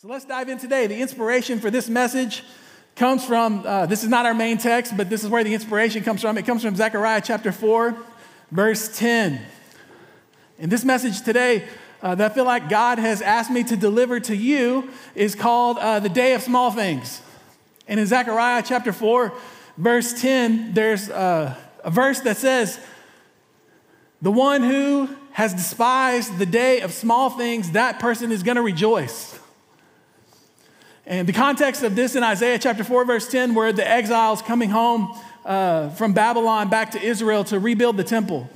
So let's dive in today. The inspiration for this message comes from, uh, this is not our main text, but this is where the inspiration comes from. It comes from Zechariah chapter 4, verse 10. And this message today uh, that I feel like God has asked me to deliver to you is called uh, the Day of Small Things. And in Zechariah chapter 4, verse 10, there's uh, a verse that says, The one who has despised the day of small things, that person is going to rejoice. And the context of this in Isaiah chapter 4, verse 10, where the exiles coming home uh, from Babylon back to Israel to rebuild the temple.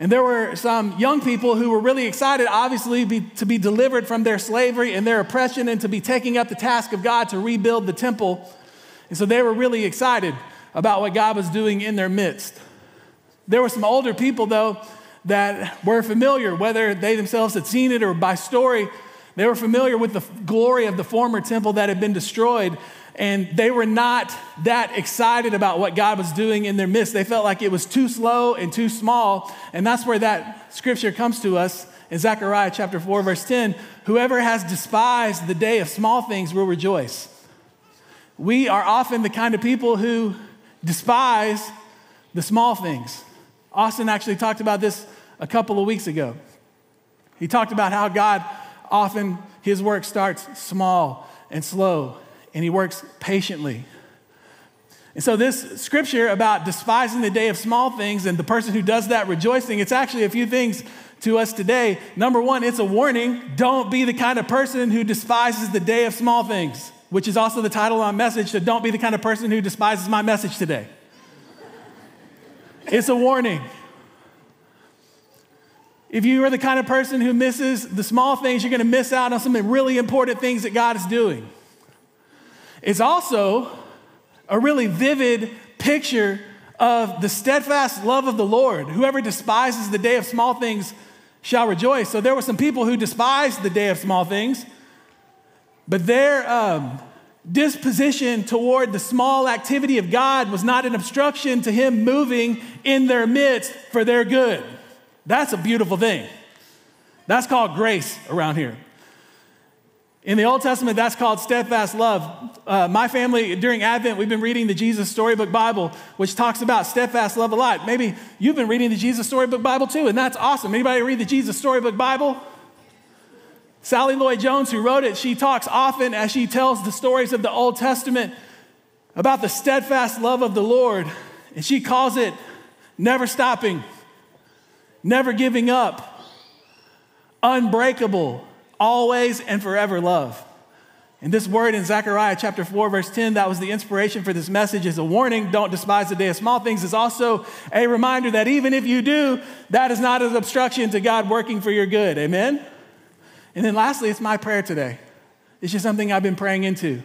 And there were some young people who were really excited, obviously, be, to be delivered from their slavery and their oppression and to be taking up the task of God to rebuild the temple. And so they were really excited about what God was doing in their midst. There were some older people, though, that were familiar, whether they themselves had seen it or by story, they were familiar with the glory of the former temple that had been destroyed, and they were not that excited about what God was doing in their midst. They felt like it was too slow and too small, and that's where that scripture comes to us in Zechariah chapter 4, verse 10 Whoever has despised the day of small things will rejoice. We are often the kind of people who despise the small things. Austin actually talked about this a couple of weeks ago. He talked about how God often his work starts small and slow, and he works patiently. And so, this scripture about despising the day of small things and the person who does that rejoicing, it's actually a few things to us today. Number one, it's a warning don't be the kind of person who despises the day of small things, which is also the title of my message. So, don't be the kind of person who despises my message today. It's a warning. If you are the kind of person who misses the small things, you're going to miss out on some really important things that God is doing. It's also a really vivid picture of the steadfast love of the Lord. Whoever despises the day of small things shall rejoice. So there were some people who despised the day of small things, but their um, disposition toward the small activity of God was not an obstruction to Him moving in their midst for their good. That's a beautiful thing. That's called grace around here. In the Old Testament, that's called steadfast love. Uh, my family, during Advent, we've been reading the Jesus Storybook Bible, which talks about steadfast love a lot. Maybe you've been reading the Jesus Storybook Bible too, and that's awesome. Anybody read the Jesus Storybook Bible? Sally Lloyd Jones, who wrote it, she talks often as she tells the stories of the Old Testament about the steadfast love of the Lord, and she calls it never stopping never giving up, unbreakable, always and forever love. And this word in Zechariah chapter 4, verse 10, that was the inspiration for this message, is a warning. Don't despise the day of small things. Is also a reminder that even if you do, that is not an obstruction to God working for your good. Amen? And then lastly, it's my prayer today. It's just something I've been praying into.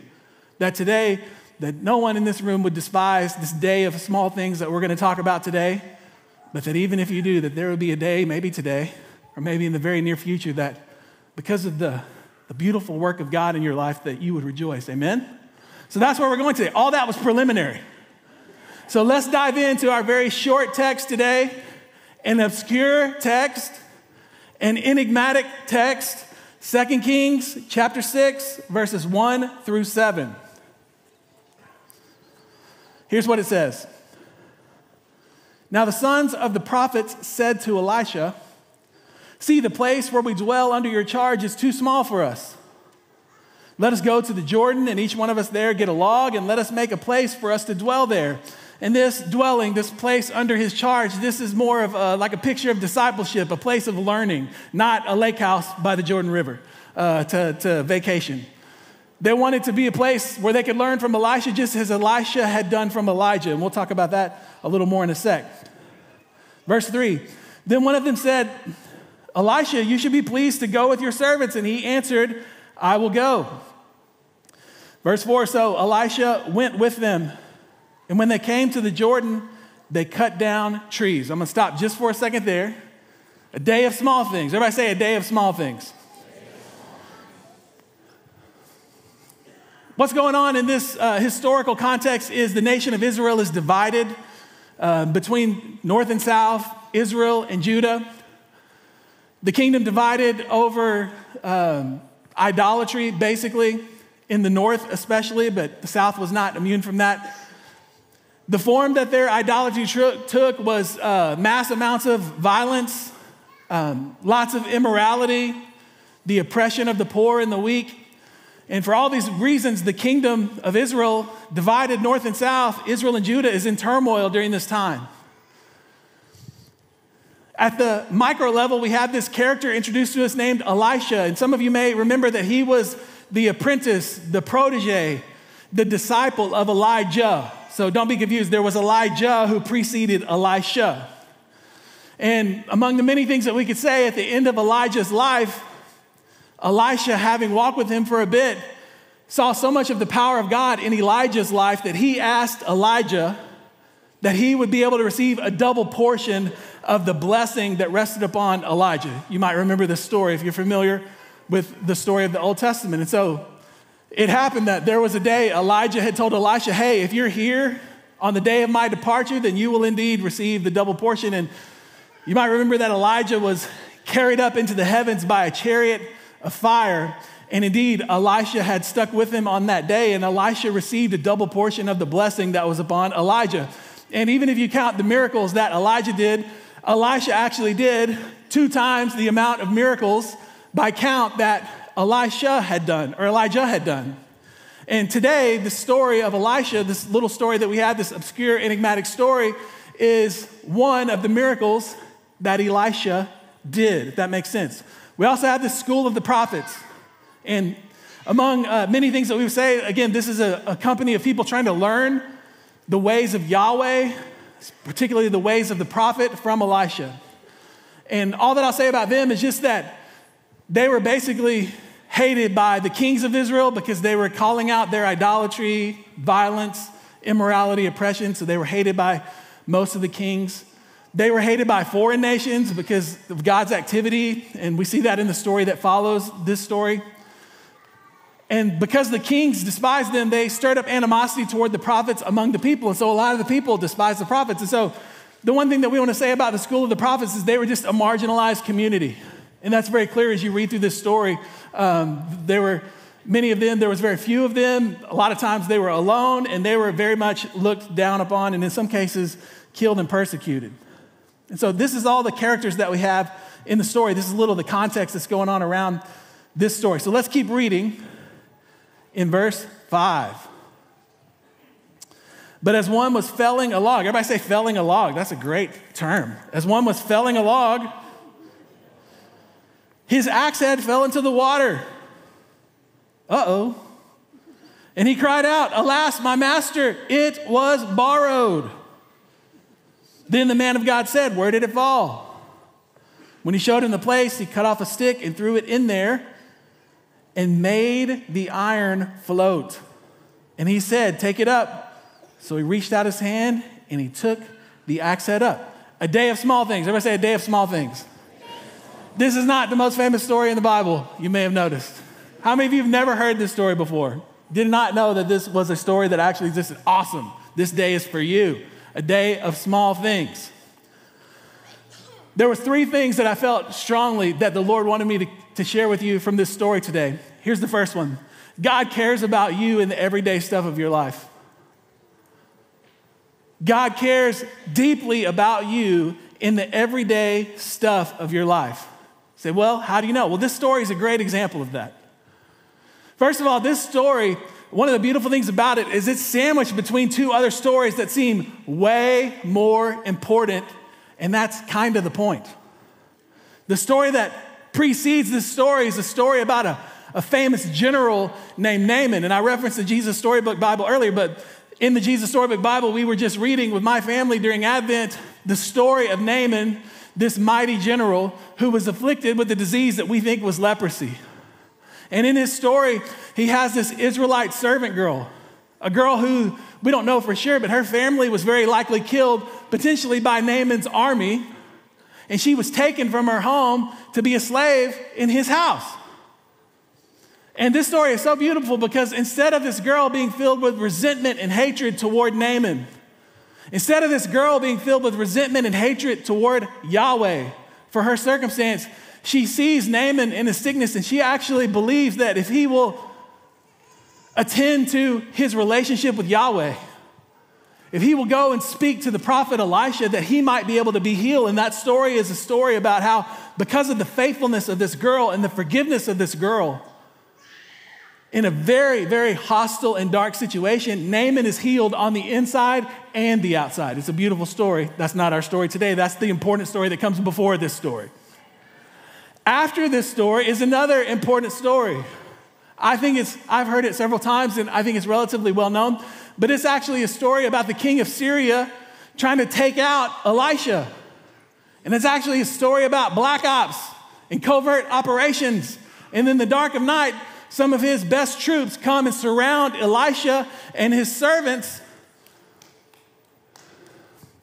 That today, that no one in this room would despise this day of small things that we're going to talk about today. But that even if you do, that there will be a day, maybe today, or maybe in the very near future, that because of the, the beautiful work of God in your life, that you would rejoice. Amen? So that's where we're going today. All that was preliminary. So let's dive into our very short text today, an obscure text, an enigmatic text, 2 Kings chapter 6, verses 1 through 7. Here's what it says. Now the sons of the prophets said to Elisha, See, the place where we dwell under your charge is too small for us. Let us go to the Jordan, and each one of us there get a log, and let us make a place for us to dwell there. And this dwelling, this place under his charge, this is more of a, like a picture of discipleship, a place of learning, not a lake house by the Jordan River uh, to, to vacation. They wanted to be a place where they could learn from Elisha just as Elisha had done from Elijah. And we'll talk about that a little more in a sec. Verse 3 Then one of them said, Elisha, you should be pleased to go with your servants. And he answered, I will go. Verse 4 So Elisha went with them. And when they came to the Jordan, they cut down trees. I'm going to stop just for a second there. A day of small things. Everybody say a day of small things. What's going on in this uh, historical context is the nation of Israel is divided uh, between north and south, Israel and Judah. The kingdom divided over um, idolatry, basically, in the north especially, but the south was not immune from that. The form that their idolatry tr- took was uh, mass amounts of violence, um, lots of immorality, the oppression of the poor and the weak. And for all these reasons, the kingdom of Israel, divided north and south, Israel and Judah, is in turmoil during this time. At the micro level, we have this character introduced to us named Elisha. And some of you may remember that he was the apprentice, the protege, the disciple of Elijah. So don't be confused. There was Elijah who preceded Elisha. And among the many things that we could say at the end of Elijah's life, Elisha, having walked with him for a bit, saw so much of the power of God in Elijah's life that he asked Elijah that he would be able to receive a double portion of the blessing that rested upon Elijah. You might remember this story if you're familiar with the story of the Old Testament. And so it happened that there was a day Elijah had told Elisha, Hey, if you're here on the day of my departure, then you will indeed receive the double portion. And you might remember that Elijah was carried up into the heavens by a chariot of fire. And indeed, Elisha had stuck with him on that day, and Elisha received a double portion of the blessing that was upon Elijah. And even if you count the miracles that Elijah did, Elisha actually did two times the amount of miracles by count that Elisha had done or Elijah had done. And today, the story of Elisha, this little story that we have, this obscure, enigmatic story, is one of the miracles that Elisha did, if that makes sense. We also have the school of the prophets. And among uh, many things that we would say, again, this is a, a company of people trying to learn the ways of Yahweh, particularly the ways of the prophet from Elisha. And all that I'll say about them is just that they were basically hated by the kings of Israel because they were calling out their idolatry, violence, immorality, oppression. So they were hated by most of the kings. They were hated by foreign nations because of God's activity. And we see that in the story that follows this story. And because the kings despised them, they stirred up animosity toward the prophets among the people. And so a lot of the people despised the prophets. And so the one thing that we want to say about the school of the prophets is they were just a marginalized community. And that's very clear as you read through this story. Um, there were many of them, there was very few of them. A lot of times they were alone and they were very much looked down upon and in some cases killed and persecuted. And so this is all the characters that we have in the story. This is a little of the context that's going on around this story. So let's keep reading in verse 5. But as one was felling a log, everybody say felling a log, that's a great term. As one was felling a log, his axe head fell into the water. Uh oh. And he cried out, Alas, my master, it was borrowed. Then the man of God said, Where did it fall? When he showed him the place, he cut off a stick and threw it in there and made the iron float. And he said, Take it up. So he reached out his hand and he took the axe head up. A day of small things. Everybody say a day of small things. This is not the most famous story in the Bible, you may have noticed. How many of you have never heard this story before? Did not know that this was a story that actually existed. Awesome. This day is for you. A day of small things. There were three things that I felt strongly that the Lord wanted me to, to share with you from this story today. Here's the first one God cares about you in the everyday stuff of your life. God cares deeply about you in the everyday stuff of your life. Say, well, how do you know? Well, this story is a great example of that. First of all, this story, one of the beautiful things about it is it's sandwiched between two other stories that seem way more important, and that's kind of the point. The story that precedes this story is a story about a, a famous general named Naaman. And I referenced the Jesus Storybook Bible earlier, but in the Jesus Storybook Bible, we were just reading with my family during Advent the story of Naaman this mighty general who was afflicted with a disease that we think was leprosy. And in his story, he has this Israelite servant girl, a girl who we don't know for sure, but her family was very likely killed, potentially by Naaman's army. And she was taken from her home to be a slave in his house. And this story is so beautiful because instead of this girl being filled with resentment and hatred toward Naaman, Instead of this girl being filled with resentment and hatred toward Yahweh for her circumstance, she sees Naaman in his sickness and she actually believes that if he will attend to his relationship with Yahweh, if he will go and speak to the prophet Elisha, that he might be able to be healed. And that story is a story about how, because of the faithfulness of this girl and the forgiveness of this girl, in a very, very hostile and dark situation, Naaman is healed on the inside and the outside. It's a beautiful story. That's not our story today. That's the important story that comes before this story. After this story is another important story. I think it's, I've heard it several times and I think it's relatively well known, but it's actually a story about the king of Syria trying to take out Elisha. And it's actually a story about black ops and covert operations. And in the dark of night, some of his best troops come and surround Elisha and his servants.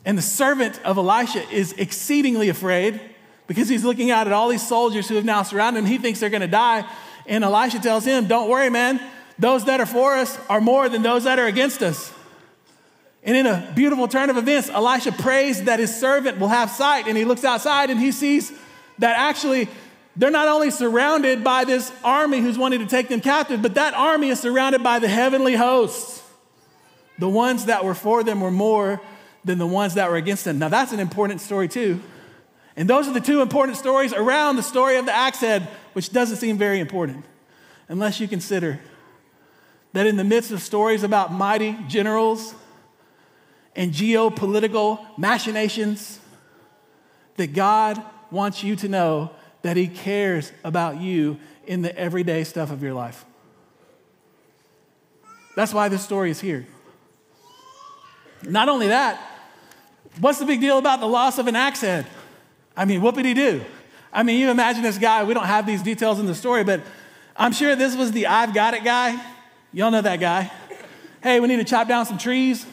And the servant of Elisha is exceedingly afraid because he's looking out at all these soldiers who have now surrounded him. He thinks they're going to die. And Elisha tells him, Don't worry, man. Those that are for us are more than those that are against us. And in a beautiful turn of events, Elisha prays that his servant will have sight. And he looks outside and he sees that actually they're not only surrounded by this army who's wanting to take them captive, but that army is surrounded by the heavenly hosts. The ones that were for them were more than the ones that were against them. Now, that's an important story, too. And those are the two important stories around the story of the axe head, which doesn't seem very important unless you consider that in the midst of stories about mighty generals and geopolitical machinations, that God wants you to know that He cares about you in the everyday stuff of your life. That's why this story is here. Not only that, what's the big deal about the loss of an axe head? I mean, what did he do? I mean, you imagine this guy, we don't have these details in the story, but I'm sure this was the I've got it guy. Y'all know that guy. Hey, we need to chop down some trees.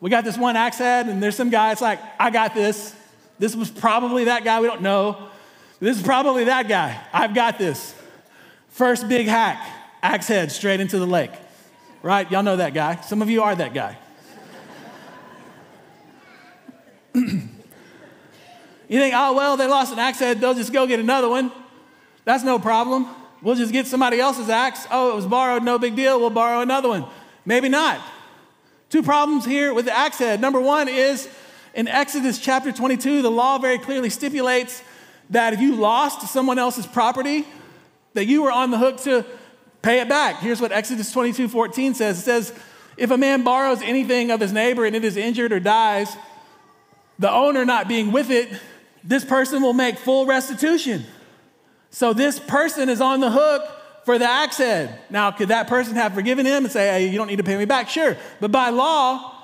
We got this one axe head, and there's some guy, it's like, I got this. This was probably that guy, we don't know. This is probably that guy. I've got this. First big hack, axe head straight into the lake. Right? Y'all know that guy. Some of you are that guy. You think, oh, well, they lost an axe head, they'll just go get another one. That's no problem. We'll just get somebody else's axe. Oh, it was borrowed, no big deal. We'll borrow another one. Maybe not. Two problems here with the axe head. Number one is in Exodus chapter 22, the law very clearly stipulates that if you lost someone else's property, that you were on the hook to pay it back. Here's what Exodus 22 14 says it says, If a man borrows anything of his neighbor and it is injured or dies, the owner not being with it this person will make full restitution. So this person is on the hook for the axe head. Now, could that person have forgiven him and say, hey, you don't need to pay me back? Sure. But by law,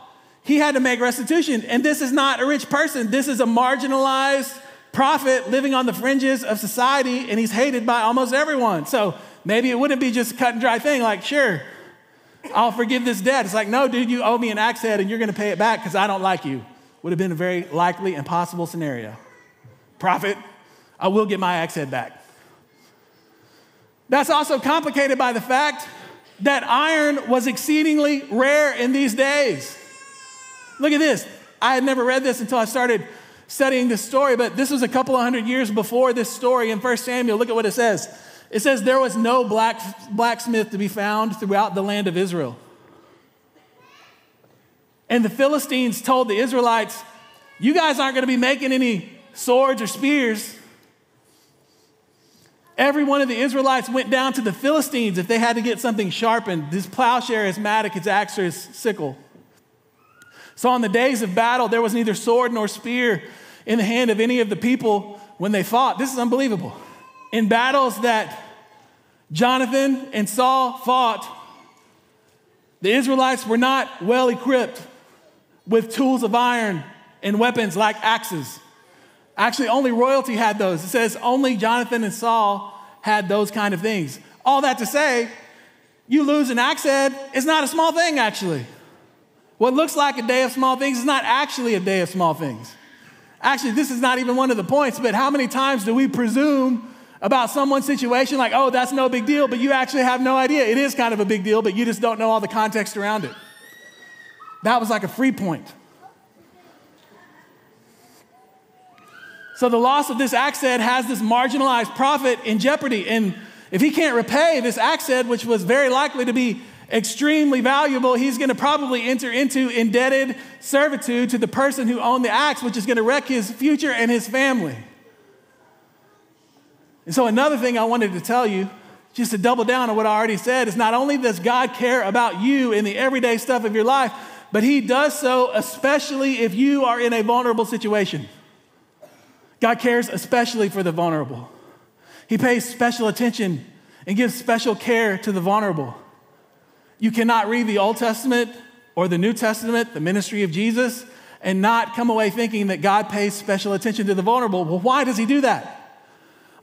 he had to make restitution. And this is not a rich person, this is a marginalized prophet living on the fringes of society, and he's hated by almost everyone. So maybe it wouldn't be just a cut and dry thing like, sure, I'll forgive this debt. It's like, no, dude, you owe me an axe head and you're going to pay it back because I don't like you. Would have been a very likely and possible scenario. Prophet, I will get my axe head back. That's also complicated by the fact that iron was exceedingly rare in these days. Look at this. I had never read this until I started studying this story, but this was a couple of hundred years before this story in 1 Samuel. Look at what it says. It says, There was no black, blacksmith to be found throughout the land of Israel. And the Philistines told the Israelites, You guys aren't going to be making any swords or spears. Every one of the Israelites went down to the Philistines if they had to get something sharpened. His plowshare, his mattock, his axe, or his sickle. So on the days of battle, there was neither sword nor spear in the hand of any of the people when they fought. This is unbelievable. In battles that Jonathan and Saul fought, the Israelites were not well equipped with tools of iron and weapons like axes. Actually, only royalty had those. It says only Jonathan and Saul had those kind of things. All that to say, you lose an axe head, it's not a small thing, actually. What looks like a day of small things is not actually a day of small things. Actually, this is not even one of the points, but how many times do we presume about someone's situation like, oh, that's no big deal, but you actually have no idea. It is kind of a big deal, but you just don't know all the context around it. That was like a free point. So the loss of this head has this marginalized prophet in jeopardy. And if he can't repay this head, which was very likely to be extremely valuable, he's going to probably enter into indebted servitude to the person who owned the axe, which is going to wreck his future and his family. And so, another thing I wanted to tell you, just to double down on what I already said, is not only does God care about you in the everyday stuff of your life, but He does so especially if you are in a vulnerable situation. God cares especially for the vulnerable. He pays special attention and gives special care to the vulnerable. You cannot read the Old Testament or the New Testament, the ministry of Jesus, and not come away thinking that God pays special attention to the vulnerable. Well, why does He do that?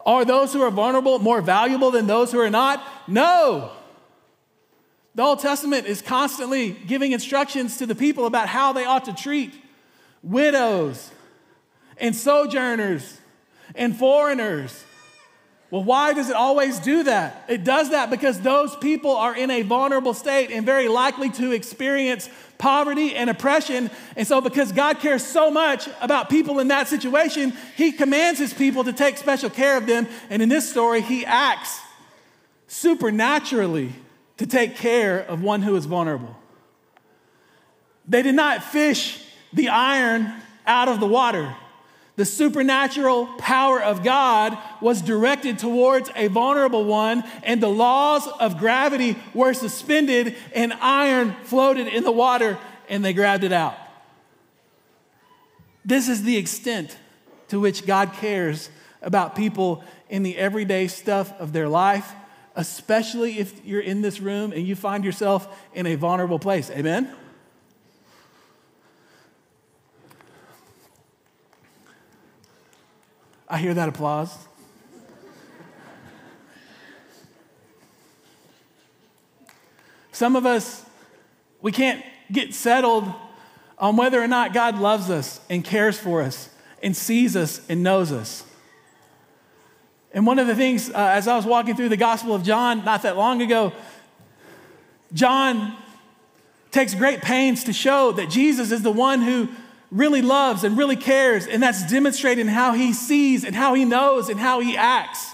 Are those who are vulnerable more valuable than those who are not? No. The Old Testament is constantly giving instructions to the people about how they ought to treat widows and sojourners and foreigners well, why does it always do that? It does that because those people are in a vulnerable state and very likely to experience poverty and oppression. And so, because God cares so much about people in that situation, He commands His people to take special care of them. And in this story, He acts supernaturally to take care of one who is vulnerable. They did not fish the iron out of the water. The supernatural power of God was directed towards a vulnerable one, and the laws of gravity were suspended, and iron floated in the water, and they grabbed it out. This is the extent to which God cares about people in the everyday stuff of their life, especially if you're in this room and you find yourself in a vulnerable place. Amen? I hear that applause. Some of us, we can't get settled on whether or not God loves us and cares for us and sees us and knows us. And one of the things, uh, as I was walking through the Gospel of John not that long ago, John takes great pains to show that Jesus is the one who really loves and really cares, and that's demonstrated in how he sees and how he knows and how he acts.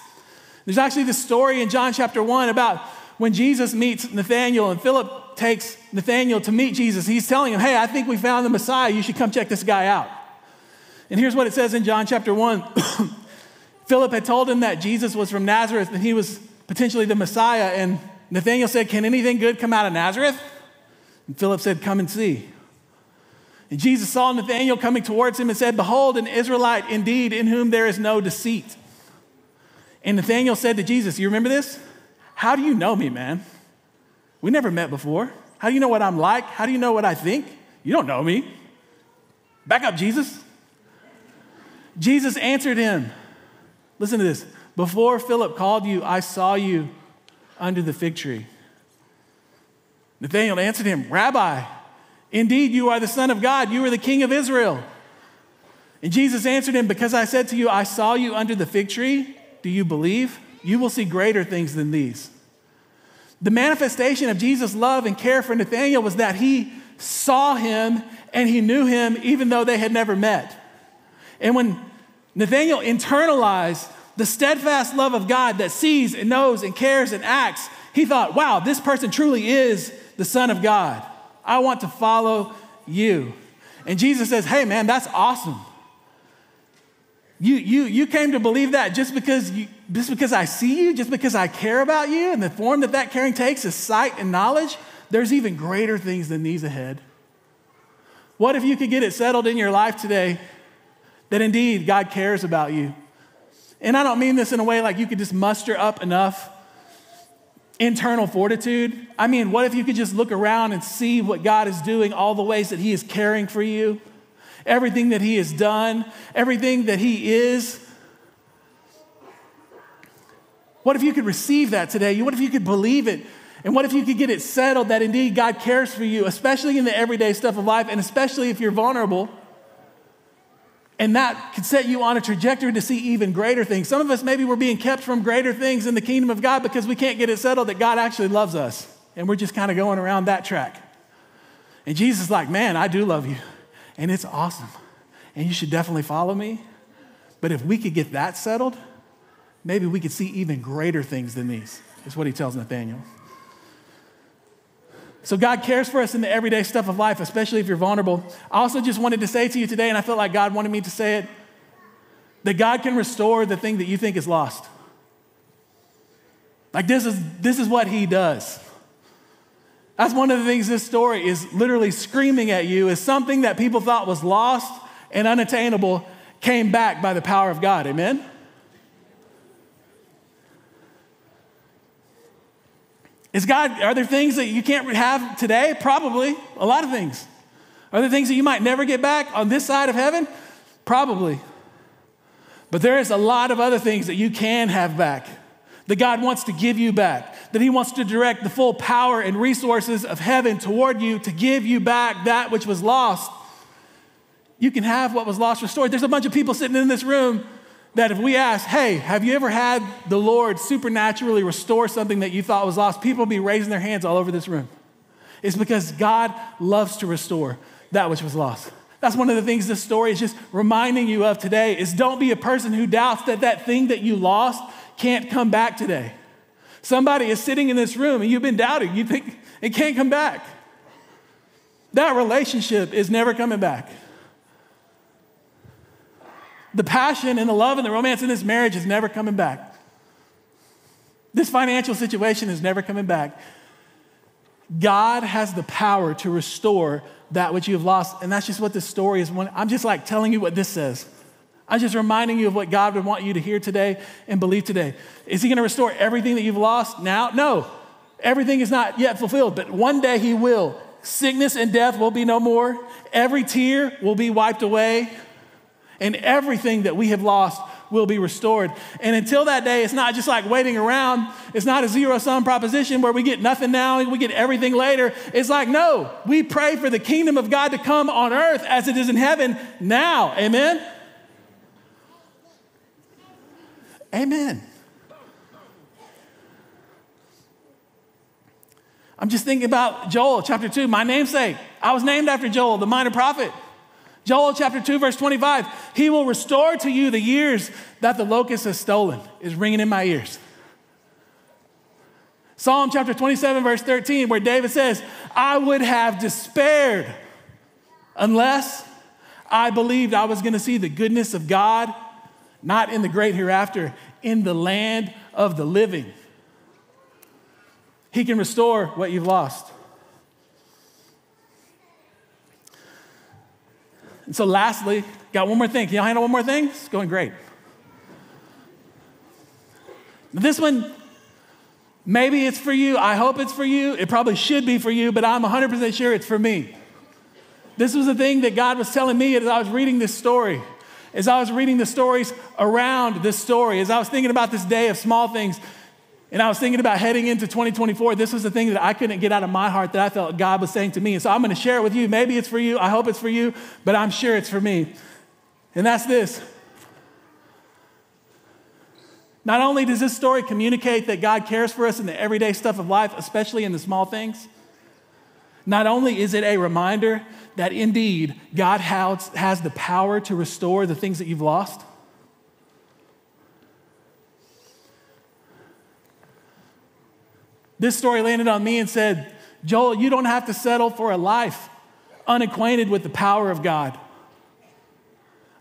There's actually this story in John chapter 1 about when Jesus meets Nathanael and Philip takes Nathanael to meet Jesus. He's telling him, Hey, I think we found the Messiah. You should come check this guy out. And here's what it says in John chapter 1 Philip had told him that Jesus was from Nazareth and he was potentially the Messiah. And Nathanael said, Can anything good come out of Nazareth? And Philip said, Come and see. And Jesus saw Nathanael coming towards him and said, Behold, an Israelite indeed, in whom there is no deceit. And Nathanael said to Jesus, You remember this? How do you know me, man? We never met before. How do you know what I'm like? How do you know what I think? You don't know me. Back up, Jesus. Jesus answered him, Listen to this. Before Philip called you, I saw you under the fig tree. Nathanael answered him, Rabbi, Indeed, you are the Son of God. You are the King of Israel. And Jesus answered him, Because I said to you, I saw you under the fig tree, do you believe? You will see greater things than these. The manifestation of Jesus' love and care for Nathanael was that he saw him and he knew him even though they had never met. And when Nathanael internalized the steadfast love of God that sees and knows and cares and acts, he thought, wow, this person truly is the Son of God. I want to follow you. And Jesus says, Hey, man, that's awesome. You, you, you came to believe that just because, you, just because I see you, just because I care about you, and the form that that caring takes is sight and knowledge. There's even greater things than these ahead. What if you could get it settled in your life today that indeed God cares about you? And I don't mean this in a way like you could just muster up enough internal fortitude. I mean, what if you could just look around and see what God is doing, all the ways that He is caring for you, everything that He has done, everything that He is? What if you could receive that today? What if you could believe it? And what if you could get it settled that indeed God cares for you, especially in the everyday stuff of life, and especially if you're vulnerable? And that could set you on a trajectory to see even greater things. Some of us, maybe we're being kept from greater things in the kingdom of God because we can't get it settled that God actually loves us. And we're just kind of going around that track. And Jesus is like, man, I do love you. And it's awesome. And you should definitely follow me. But if we could get that settled, maybe we could see even greater things than these, is what he tells Nathanael. So God cares for us in the everyday stuff of life, especially if you're vulnerable. I also just wanted to say to you today, and I felt like God wanted me to say it, that God can restore the thing that you think is lost. Like this is this is what he does. That's one of the things this story is literally screaming at you is something that people thought was lost and unattainable came back by the power of God. Amen? Is God, are there things that you can't have today? Probably. A lot of things. Are there things that you might never get back on this side of heaven? Probably. But there is a lot of other things that you can have back that God wants to give you back, that He wants to direct the full power and resources of heaven toward you to give you back that which was lost. You can have what was lost restored. There's a bunch of people sitting in this room that if we ask, hey, have you ever had the Lord supernaturally restore something that you thought was lost? People be raising their hands all over this room. It's because God loves to restore that which was lost. That's one of the things this story is just reminding you of today is don't be a person who doubts that that thing that you lost can't come back today. Somebody is sitting in this room and you've been doubting. You think it can't come back. That relationship is never coming back. The passion and the love and the romance in this marriage is never coming back. This financial situation is never coming back. God has the power to restore that which you have lost. And that's just what this story is. I'm just like telling you what this says. I'm just reminding you of what God would want you to hear today and believe today. Is He going to restore everything that you've lost now? No. Everything is not yet fulfilled, but one day He will. Sickness and death will be no more. Every tear will be wiped away. And everything that we have lost will be restored. And until that day, it's not just like waiting around. It's not a zero sum proposition where we get nothing now and we get everything later. It's like, no, we pray for the kingdom of God to come on earth as it is in heaven now. Amen? Amen. I'm just thinking about Joel chapter 2, my namesake. I was named after Joel, the minor prophet. Joel chapter 2, verse 25. He will restore to you the years that the locust has stolen, is ringing in my ears. Psalm chapter 27, verse 13, where David says, I would have despaired unless I believed I was going to see the goodness of God not in the great hereafter, in the land of the living. He can restore what you've lost. And so, lastly, got one more thing. Can y'all handle one more thing? It's going great. This one, maybe it's for you. I hope it's for you. It probably should be for you, but I'm 100% sure it's for me. This was the thing that God was telling me as I was reading this story as I was reading the stories around this story, as I was thinking about this day of small things, and I was thinking about heading into 2024, this was the thing that I couldn't get out of my heart that I felt God was saying to me. And so I'm going to share it with you. Maybe it's for you. I hope it's for you, but I'm sure it's for me. And that's this. Not only does this story communicate that God cares for us in the everyday stuff of life, especially in the small things, not only is it a reminder that indeed God has, has the power to restore the things that you've lost? This story landed on me and said, Joel, you don't have to settle for a life unacquainted with the power of God.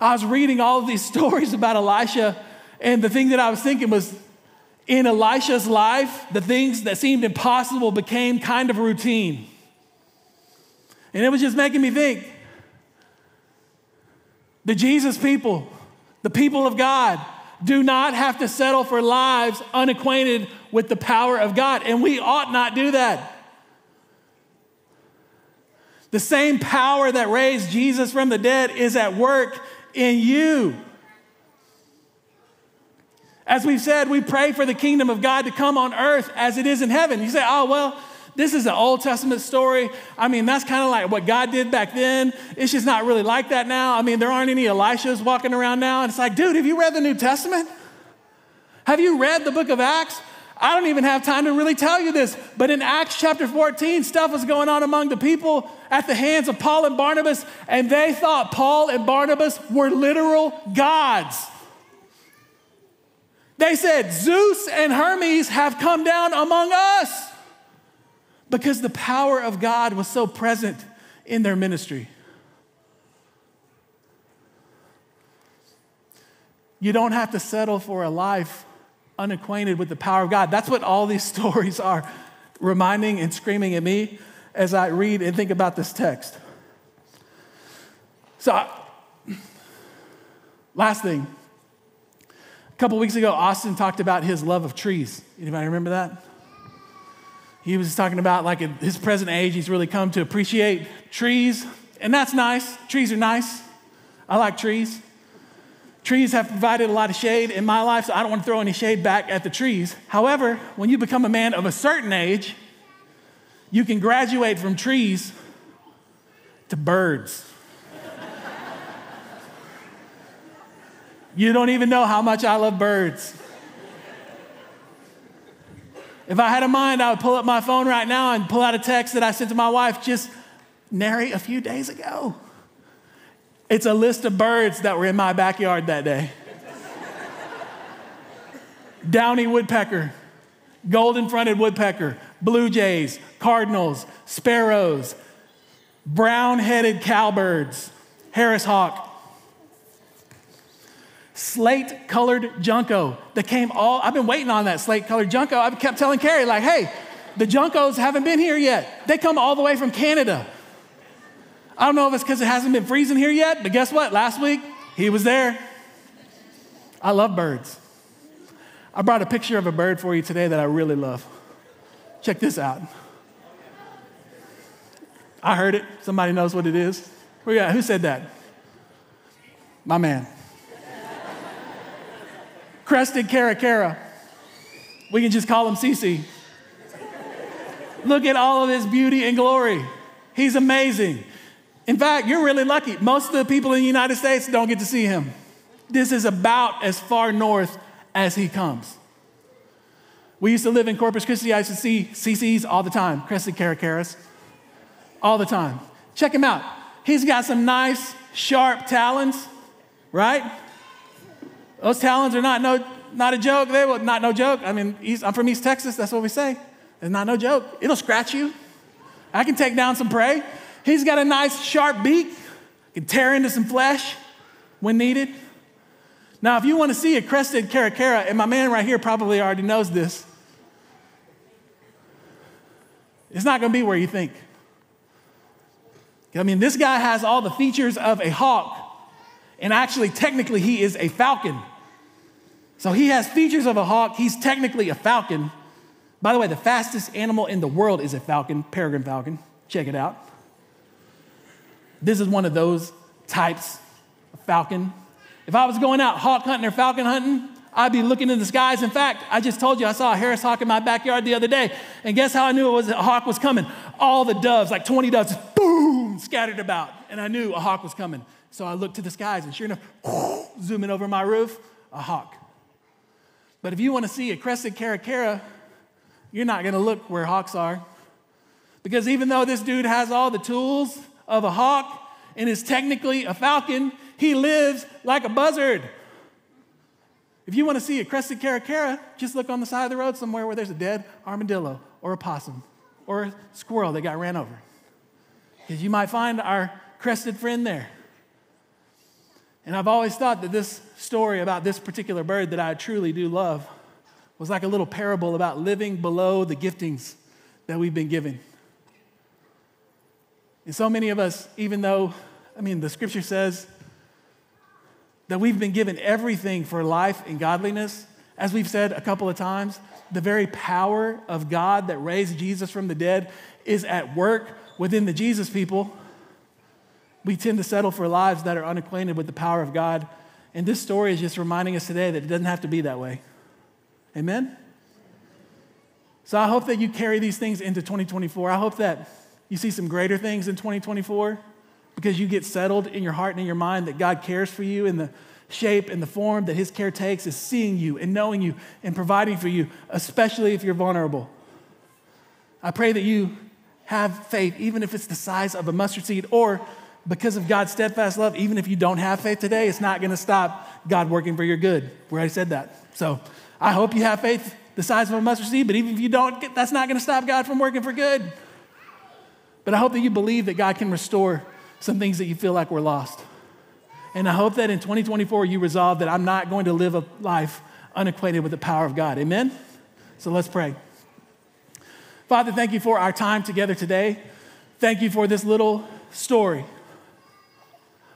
I was reading all of these stories about Elisha, and the thing that I was thinking was in Elisha's life, the things that seemed impossible became kind of routine. And it was just making me think the Jesus people, the people of God, do not have to settle for lives unacquainted with the power of God. And we ought not do that. The same power that raised Jesus from the dead is at work in you. As we've said, we pray for the kingdom of God to come on earth as it is in heaven. You say, oh, well, this is an Old Testament story. I mean, that's kind of like what God did back then. It's just not really like that now. I mean, there aren't any Elishas walking around now. And it's like, dude, have you read the New Testament? Have you read the book of Acts? I don't even have time to really tell you this, but in Acts chapter 14, stuff was going on among the people at the hands of Paul and Barnabas, and they thought Paul and Barnabas were literal gods. They said, Zeus and Hermes have come down among us because the power of God was so present in their ministry. You don't have to settle for a life unacquainted with the power of God. That's what all these stories are reminding and screaming at me as I read and think about this text. So, last thing. A couple weeks ago, Austin talked about his love of trees. Anybody remember that? He was talking about, like, at his present age, he's really come to appreciate trees. And that's nice. Trees are nice. I like trees. Trees have provided a lot of shade in my life, so I don't want to throw any shade back at the trees. However, when you become a man of a certain age, you can graduate from trees to birds. you don't even know how much I love birds. If I had a mind, I would pull up my phone right now and pull out a text that I sent to my wife just nary a few days ago. It's a list of birds that were in my backyard that day downy woodpecker, golden fronted woodpecker, blue jays, cardinals, sparrows, brown headed cowbirds, Harris hawk, slate colored junco that came all, I've been waiting on that slate colored junco. I kept telling Carrie, like, hey, the juncos haven't been here yet. They come all the way from Canada. I don't know if it's because it hasn't been freezing here yet, but guess what? Last week, he was there. I love birds. I brought a picture of a bird for you today that I really love. Check this out. I heard it. Somebody knows what it is. Who said that? My man. Crested caracara. We can just call him Cece. Look at all of his beauty and glory. He's amazing. In fact, you're really lucky. Most of the people in the United States don't get to see him. This is about as far north as he comes. We used to live in Corpus Christi. I used to see CCs all the time, crested caracaras, all the time. Check him out. He's got some nice, sharp talons, right? Those talons are not, no, not a joke. They were not no joke. I mean, I'm from East Texas. That's what we say. It's not no joke. It'll scratch you. I can take down some prey. He's got a nice sharp beak, can tear into some flesh when needed. Now, if you want to see a crested caracara, and my man right here probably already knows this, it's not going to be where you think. I mean, this guy has all the features of a hawk, and actually, technically, he is a falcon. So he has features of a hawk. He's technically a falcon. By the way, the fastest animal in the world is a falcon, peregrine falcon. Check it out. This is one of those types of falcon. If I was going out hawk hunting or falcon hunting, I'd be looking in the skies. In fact, I just told you I saw a Harris hawk in my backyard the other day. And guess how I knew it was a hawk was coming? All the doves, like 20 doves, boom, scattered about. And I knew a hawk was coming. So I looked to the skies, and sure enough, zooming over my roof, a hawk. But if you want to see a crested caracara, you're not going to look where hawks are. Because even though this dude has all the tools of a hawk and is technically a falcon, he lives like a buzzard. If you want to see a crested caracara, just look on the side of the road somewhere where there's a dead armadillo or a possum or a squirrel that got ran over. Because you might find our crested friend there. And I've always thought that this story about this particular bird that I truly do love was like a little parable about living below the giftings that we've been given. And so many of us, even though, I mean, the scripture says that we've been given everything for life and godliness, as we've said a couple of times, the very power of God that raised Jesus from the dead is at work within the Jesus people. We tend to settle for lives that are unacquainted with the power of God. And this story is just reminding us today that it doesn't have to be that way. Amen? So I hope that you carry these things into 2024. I hope that you see some greater things in 2024 because you get settled in your heart and in your mind that God cares for you in the shape and the form that His care takes is seeing you and knowing you and providing for you, especially if you're vulnerable. I pray that you have faith, even if it's the size of a mustard seed, or because of God's steadfast love, even if you don't have faith today, it's not going to stop God working for your good. We already said that. So I hope you have faith the size of a mustard seed, but even if you don't, that's not going to stop God from working for good. But I hope that you believe that God can restore some things that you feel like were lost. And I hope that in 2024 you resolve that I'm not going to live a life unacquainted with the power of God. Amen? So let's pray. Father, thank you for our time together today. Thank you for this little story.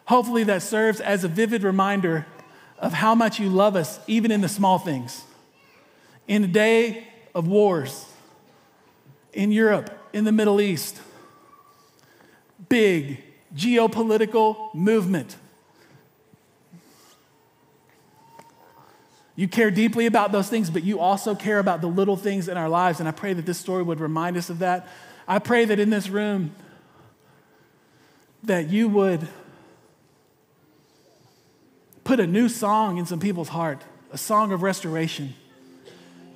Hopefully, that serves as a vivid reminder of how much you love us, even in the small things. In a day of wars, in Europe, in the Middle East, big geopolitical movement. You care deeply about those things, but you also care about the little things in our lives. And I pray that this story would remind us of that. I pray that in this room, that you would put a new song in some people's heart, a song of restoration.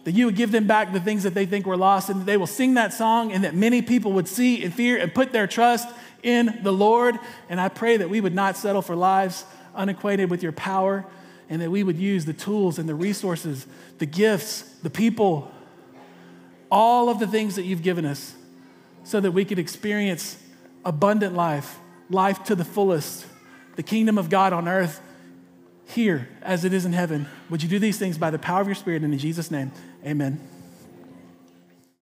That you would give them back the things that they think were lost, and that they will sing that song, and that many people would see and fear and put their trust in the Lord. And I pray that we would not settle for lives unacquainted with your power, and that we would use the tools and the resources, the gifts, the people, all of the things that you've given us, so that we could experience abundant life, life to the fullest, the kingdom of God on earth here as it is in heaven. Would you do these things by the power of your Spirit and in Jesus' name? Amen.